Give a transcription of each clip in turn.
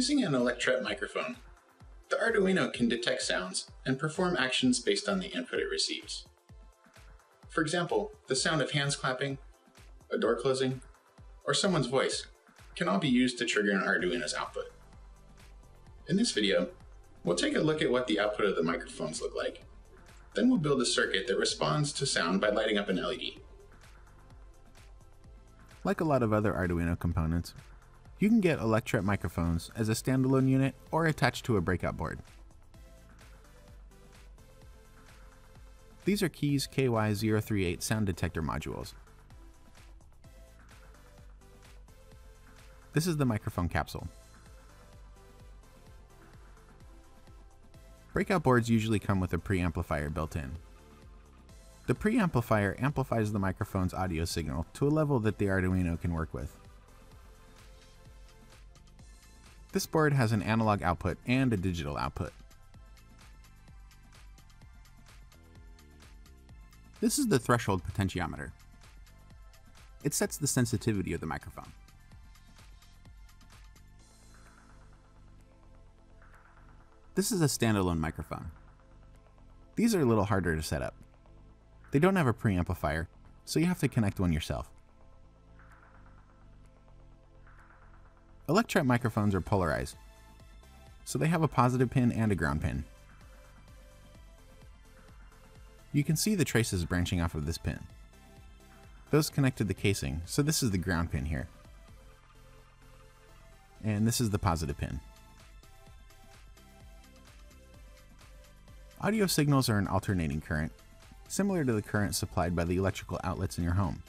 Using an Electret microphone, the Arduino can detect sounds and perform actions based on the input it receives. For example, the sound of hands clapping, a door closing, or someone's voice can all be used to trigger an Arduino's output. In this video, we'll take a look at what the output of the microphones look like. Then we'll build a circuit that responds to sound by lighting up an LED. Like a lot of other Arduino components, you can get Electret microphones as a standalone unit or attached to a breakout board. These are Keyes KY038 sound detector modules. This is the microphone capsule. Breakout boards usually come with a preamplifier built in. The preamplifier amplifies the microphone's audio signal to a level that the Arduino can work with. This board has an analog output and a digital output. This is the threshold potentiometer. It sets the sensitivity of the microphone. This is a standalone microphone. These are a little harder to set up. They don't have a preamplifier, so you have to connect one yourself. Electret microphones are polarized, so they have a positive pin and a ground pin. You can see the traces branching off of this pin. Those connect to the casing, so this is the ground pin here. And this is the positive pin. Audio signals are an alternating current, similar to the current supplied by the electrical outlets in your home.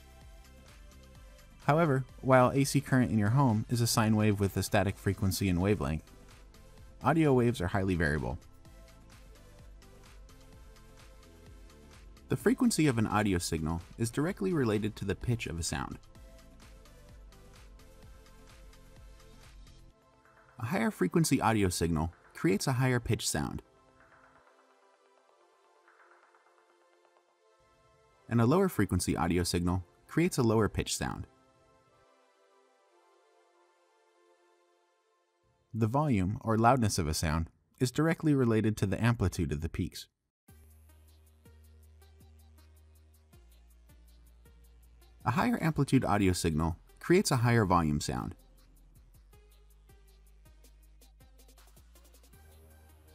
However, while AC current in your home is a sine wave with a static frequency and wavelength, audio waves are highly variable. The frequency of an audio signal is directly related to the pitch of a sound. A higher frequency audio signal creates a higher pitch sound. and a lower frequency audio signal creates a lower pitch sound. The volume, or loudness of a sound, is directly related to the amplitude of the peaks. A higher amplitude audio signal creates a higher volume sound.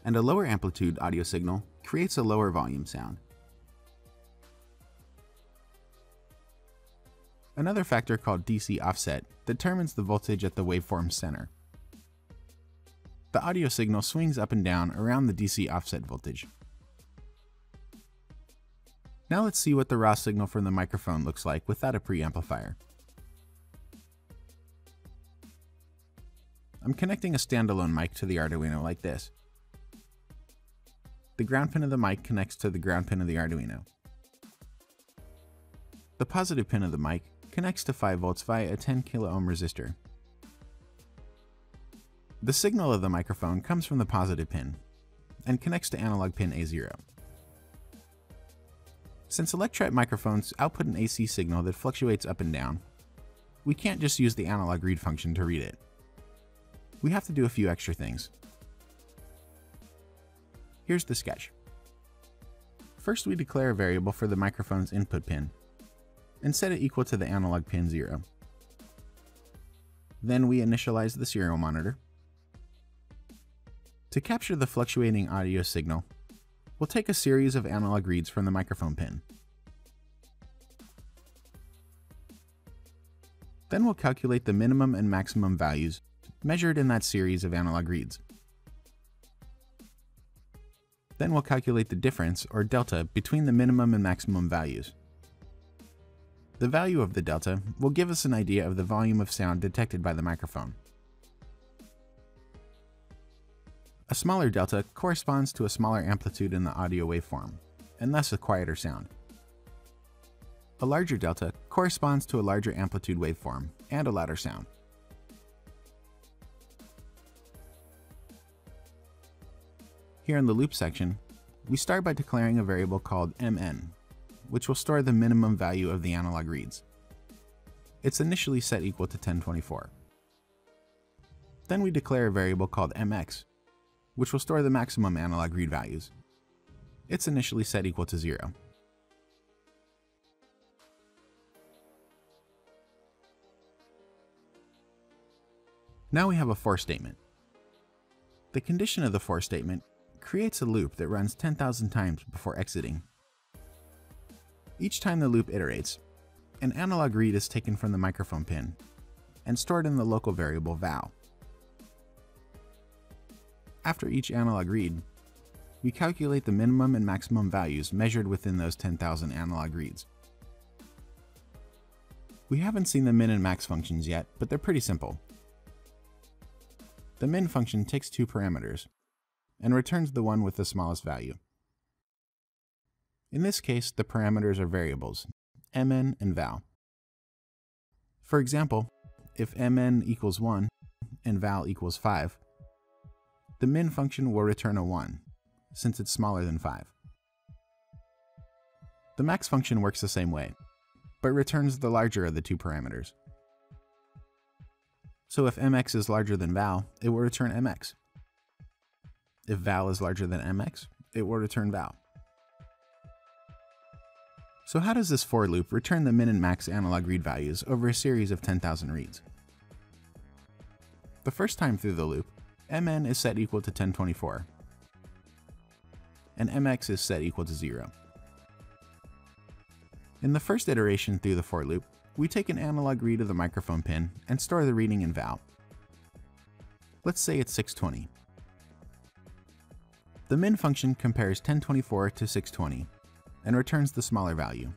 And a lower amplitude audio signal creates a lower volume sound. Another factor called DC offset determines the voltage at the waveform center. The audio signal swings up and down around the DC offset voltage. Now let's see what the raw signal from the microphone looks like without a preamplifier. I'm connecting a standalone mic to the Arduino like this. The ground pin of the mic connects to the ground pin of the Arduino. The positive pin of the mic connects to 5 volts via a 10 kilo ohm resistor. The signal of the microphone comes from the positive pin and connects to analog pin A0. Since Electret microphones output an AC signal that fluctuates up and down, we can't just use the analog read function to read it. We have to do a few extra things. Here's the sketch. First we declare a variable for the microphone's input pin and set it equal to the analog pin 0. Then we initialize the serial monitor. To capture the fluctuating audio signal, we'll take a series of analog reads from the microphone pin. Then we'll calculate the minimum and maximum values measured in that series of analog reads. Then we'll calculate the difference, or delta, between the minimum and maximum values. The value of the delta will give us an idea of the volume of sound detected by the microphone. A smaller delta corresponds to a smaller amplitude in the audio waveform, and thus a quieter sound. A larger delta corresponds to a larger amplitude waveform and a louder sound. Here in the loop section, we start by declaring a variable called mn, which will store the minimum value of the analog reads. It's initially set equal to 1024. Then we declare a variable called mx, which will store the maximum analog read values. It's initially set equal to 0. Now we have a for statement. The condition of the for statement creates a loop that runs 10,000 times before exiting. Each time the loop iterates, an analog read is taken from the microphone pin and stored in the local variable val. After each analog read, we calculate the minimum and maximum values measured within those 10,000 analog reads. We haven't seen the min and max functions yet, but they're pretty simple. The min function takes two parameters and returns the one with the smallest value. In this case, the parameters are variables, mn and val. For example, if mn equals 1 and val equals 5, the min function will return a 1, since it's smaller than 5. The max function works the same way, but returns the larger of the two parameters. So if mx is larger than val, it will return mx. If val is larger than mx, it will return val. So how does this for loop return the min and max analog read values over a series of 10,000 reads? The first time through the loop, mn is set equal to 1024, and mx is set equal to 0. In the first iteration through the for loop, we take an analog read of the microphone pin and store the reading in val. Let's say it's 620. The min function compares 1024 to 620 and returns the smaller value.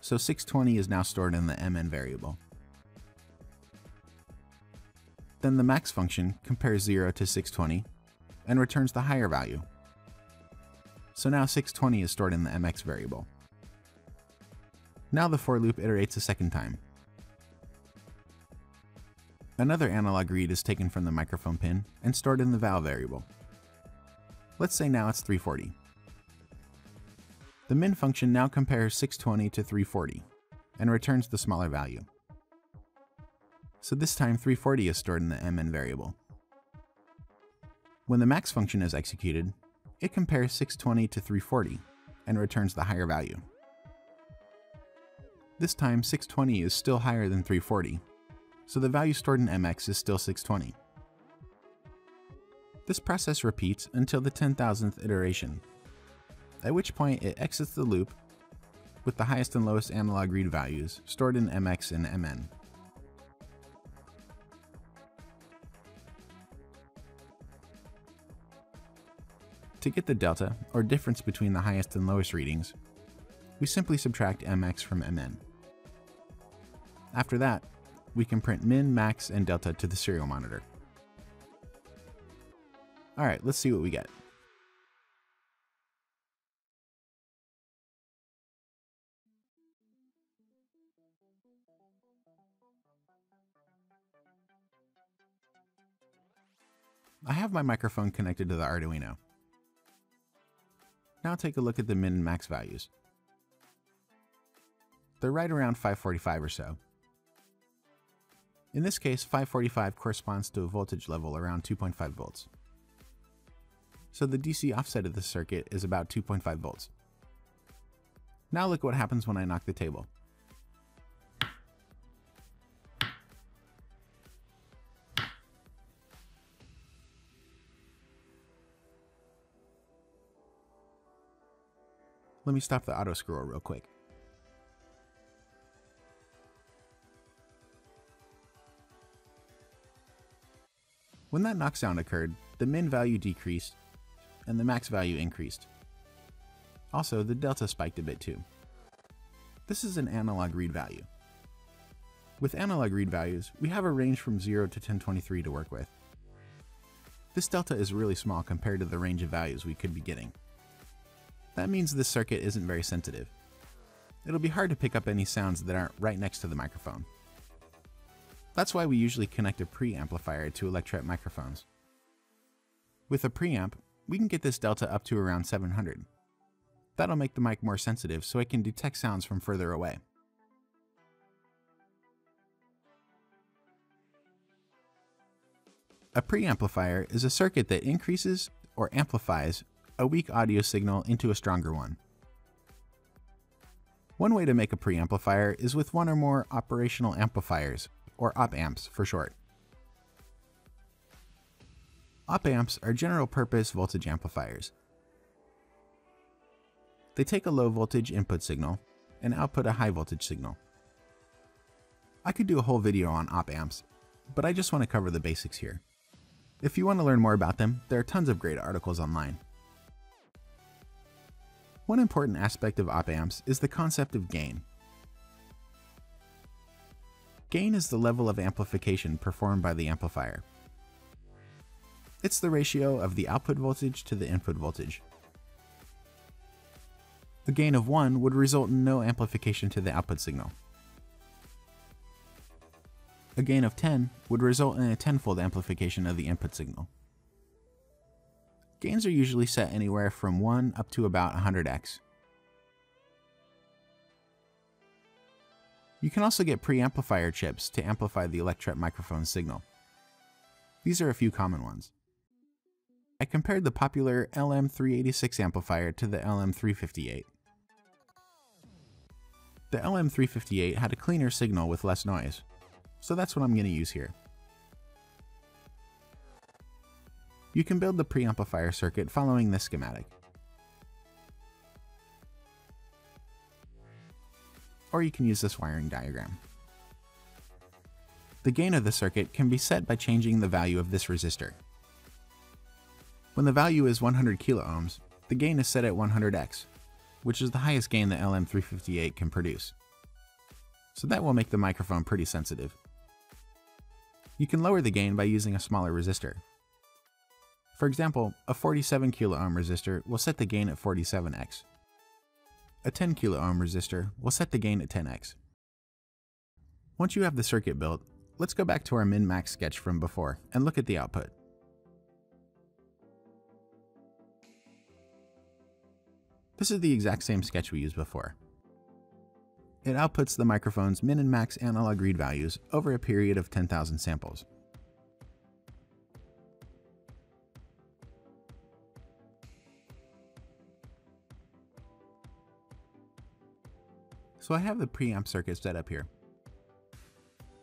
So 620 is now stored in the mn variable. Then the max function compares 0 to 620 and returns the higher value. So now 620 is stored in the mx variable. Now the for loop iterates a second time. Another analog read is taken from the microphone pin and stored in the val variable. Let's say now it's 340. The min function now compares 620 to 340 and returns the smaller value. So this time 340 is stored in the mn variable. When the max function is executed, it compares 620 to 340 and returns the higher value. This time 620 is still higher than 340, so the value stored in mx is still 620. This process repeats until the 10,000th iteration, at which point it exits the loop with the highest and lowest analog read values stored in mx and mn. To get the delta, or difference between the highest and lowest readings, we simply subtract mx from mn. After that, we can print min, max, and delta to the serial monitor. Alright, let's see what we get. I have my microphone connected to the Arduino. Now take a look at the min and max values. They're right around 545 or so. In this case, 545 corresponds to a voltage level around 2.5 volts. So the DC offset of the circuit is about 2.5 volts. Now look what happens when I knock the table. Let me stop the auto scroll real quick. When that knock sound occurred, the min value decreased and the max value increased. Also, the delta spiked a bit too. This is an analog read value. With analog read values, we have a range from 0 to 1023 to work with. This delta is really small compared to the range of values we could be getting. That means this circuit isn't very sensitive. It'll be hard to pick up any sounds that aren't right next to the microphone. That's why we usually connect a preamplifier to Electret microphones. With a preamp, we can get this delta up to around 700. That'll make the mic more sensitive so it can detect sounds from further away. A preamplifier is a circuit that increases or amplifies a weak audio signal into a stronger one. One way to make a preamplifier is with one or more operational amplifiers, or op-amps for short. Op-amps are general-purpose voltage amplifiers. They take a low voltage input signal and output a high voltage signal. I could do a whole video on op-amps, but I just want to cover the basics here. If you want to learn more about them, there are tons of great articles online. One important aspect of op-amps is the concept of gain. Gain is the level of amplification performed by the amplifier. It's the ratio of the output voltage to the input voltage. A gain of 1 would result in no amplification to the output signal. A gain of 10 would result in a tenfold amplification of the input signal. Gains are usually set anywhere from 1 up to about 100x. You can also get preamplifier chips to amplify the Electret microphone signal. These are a few common ones. I compared the popular LM386 amplifier to the LM358. The LM358 had a cleaner signal with less noise, so that's what I'm going to use here. You can build the preamplifier circuit following this schematic. Or you can use this wiring diagram. The gain of the circuit can be set by changing the value of this resistor. When the value is 100 kiloohms, the gain is set at 100x, which is the highest gain the LM358 can produce. So that will make the microphone pretty sensitive. You can lower the gain by using a smaller resistor, for example, a 47 kilo ohm resistor will set the gain at 47x. A 10 kilo ohm resistor will set the gain at 10x. Once you have the circuit built, let's go back to our min-max sketch from before and look at the output. This is the exact same sketch we used before. It outputs the microphone's min and max analog read values over a period of 10,000 samples. So I have the preamp circuit set up here.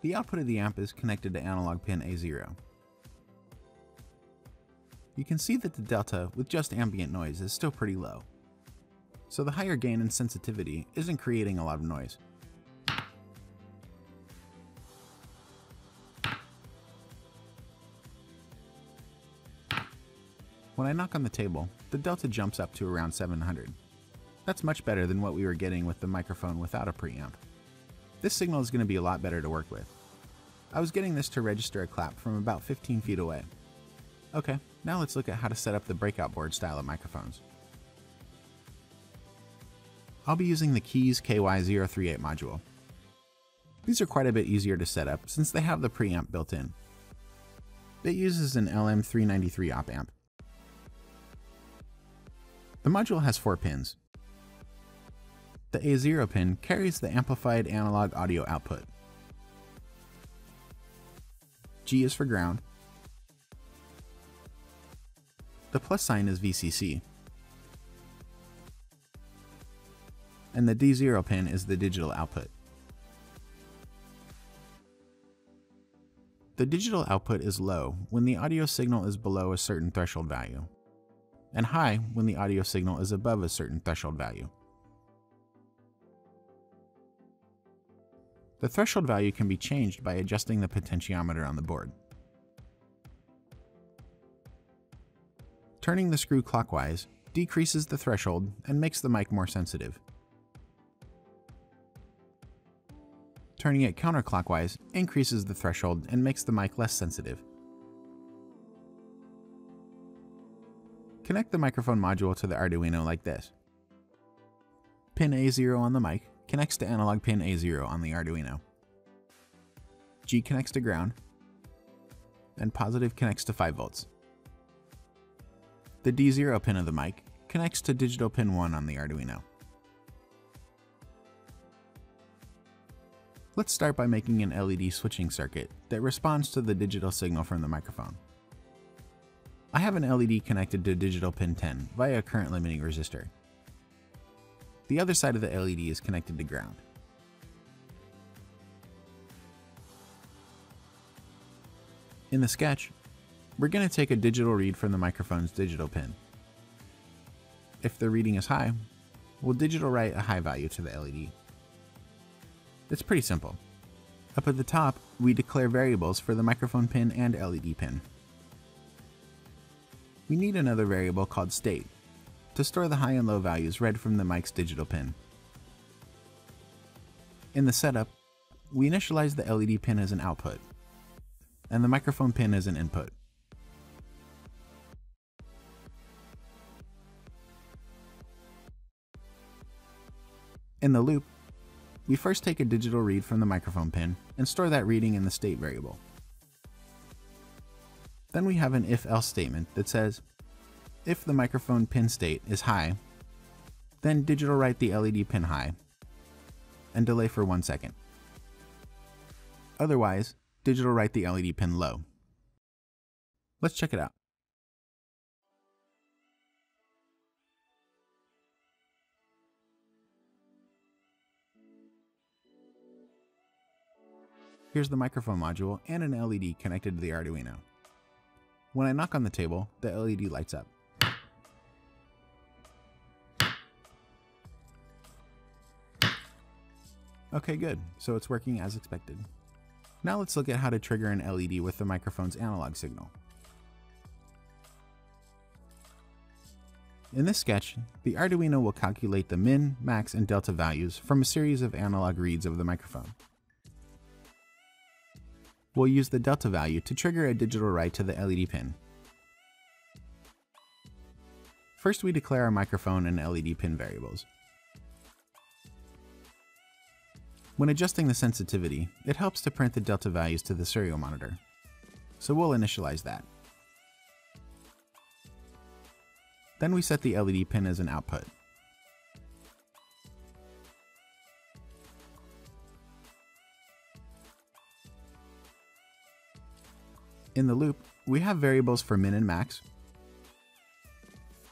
The output of the amp is connected to analog pin A0. You can see that the delta with just ambient noise is still pretty low. So the higher gain and sensitivity isn't creating a lot of noise. When I knock on the table, the delta jumps up to around 700. That's much better than what we were getting with the microphone without a preamp. This signal is going to be a lot better to work with. I was getting this to register a clap from about 15 feet away. Okay, now let's look at how to set up the breakout board style of microphones. I'll be using the Keyes KY038 module. These are quite a bit easier to set up since they have the preamp built in. It uses an LM393 op amp. The module has four pins, the A0 pin carries the amplified analog audio output. G is for ground. The plus sign is VCC. And the D0 pin is the digital output. The digital output is low when the audio signal is below a certain threshold value, and high when the audio signal is above a certain threshold value. The threshold value can be changed by adjusting the potentiometer on the board. Turning the screw clockwise decreases the threshold and makes the mic more sensitive. Turning it counterclockwise increases the threshold and makes the mic less sensitive. Connect the microphone module to the Arduino like this. Pin A0 on the mic, connects to analog pin A0 on the Arduino. G connects to ground, and positive connects to 5 volts. The D0 pin of the mic connects to digital pin 1 on the Arduino. Let's start by making an LED switching circuit that responds to the digital signal from the microphone. I have an LED connected to digital pin 10 via a current limiting resistor. The other side of the LED is connected to ground. In the sketch, we're going to take a digital read from the microphone's digital pin. If the reading is high, we'll digital write a high value to the LED. It's pretty simple. Up at the top, we declare variables for the microphone pin and LED pin. We need another variable called state to store the high and low values read from the mic's digital pin. In the setup, we initialize the LED pin as an output, and the microphone pin as an input. In the loop, we first take a digital read from the microphone pin and store that reading in the state variable. Then we have an if-else statement that says, if the microphone pin state is high, then digital write the LED pin high and delay for one second. Otherwise, digital write the LED pin low. Let's check it out. Here's the microphone module and an LED connected to the Arduino. When I knock on the table, the LED lights up. Okay, good. So it's working as expected. Now let's look at how to trigger an LED with the microphone's analog signal. In this sketch, the Arduino will calculate the min, max, and delta values from a series of analog reads of the microphone. We'll use the delta value to trigger a digital write to the LED pin. First we declare our microphone and LED pin variables. When adjusting the sensitivity, it helps to print the delta values to the serial monitor. So we'll initialize that. Then we set the LED pin as an output. In the loop, we have variables for min and max.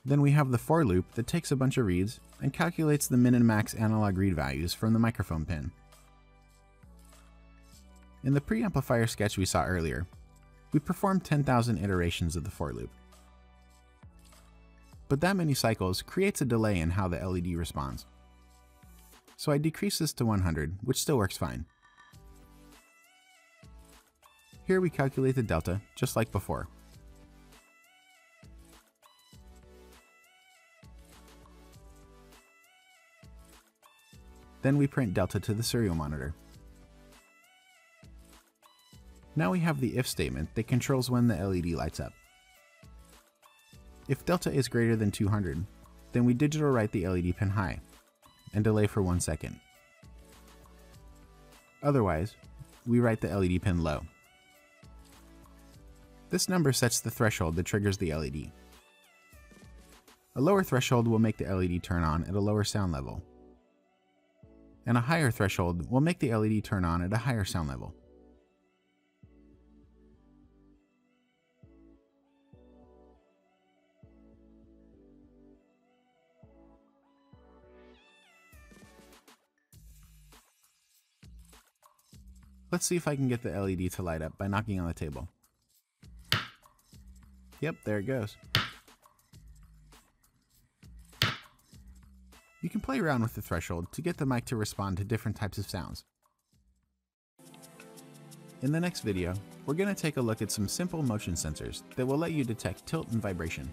Then we have the for loop that takes a bunch of reads and calculates the min and max analog read values from the microphone pin. In the preamplifier sketch we saw earlier, we performed 10,000 iterations of the for loop. But that many cycles creates a delay in how the LED responds. So I decrease this to 100, which still works fine. Here we calculate the delta, just like before. Then we print delta to the serial monitor. Now we have the if statement that controls when the LED lights up. If delta is greater than 200, then we digital write the LED pin high and delay for one second. Otherwise, we write the LED pin low. This number sets the threshold that triggers the LED. A lower threshold will make the LED turn on at a lower sound level, and a higher threshold will make the LED turn on at a higher sound level. Let's see if I can get the LED to light up by knocking on the table. Yep, there it goes. You can play around with the threshold to get the mic to respond to different types of sounds. In the next video, we're going to take a look at some simple motion sensors that will let you detect tilt and vibration.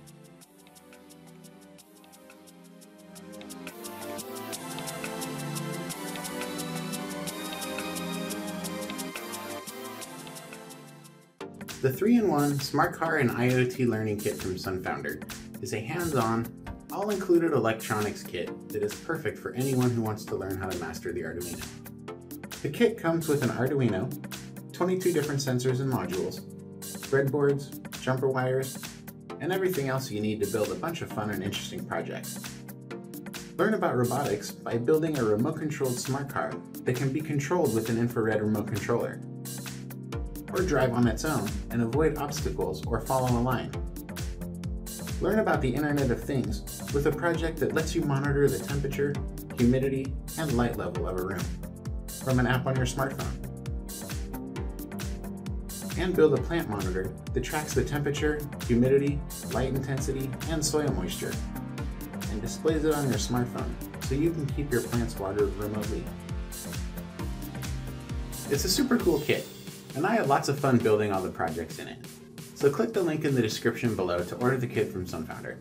The 3-in-1 Smart Car and IoT Learning Kit from SunFounder is a hands-on, all-included electronics kit that is perfect for anyone who wants to learn how to master the Arduino. The kit comes with an Arduino, 22 different sensors and modules, breadboards, jumper wires, and everything else you need to build a bunch of fun and interesting projects. Learn about robotics by building a remote-controlled smart car that can be controlled with an infrared remote controller or drive on its own and avoid obstacles or follow a line. Learn about the Internet of Things with a project that lets you monitor the temperature, humidity, and light level of a room from an app on your smartphone. And build a plant monitor that tracks the temperature, humidity, light intensity, and soil moisture, and displays it on your smartphone so you can keep your plants watered remotely. It's a super cool kit, and I had lots of fun building all the projects in it. So click the link in the description below to order the kit from Sunfounder.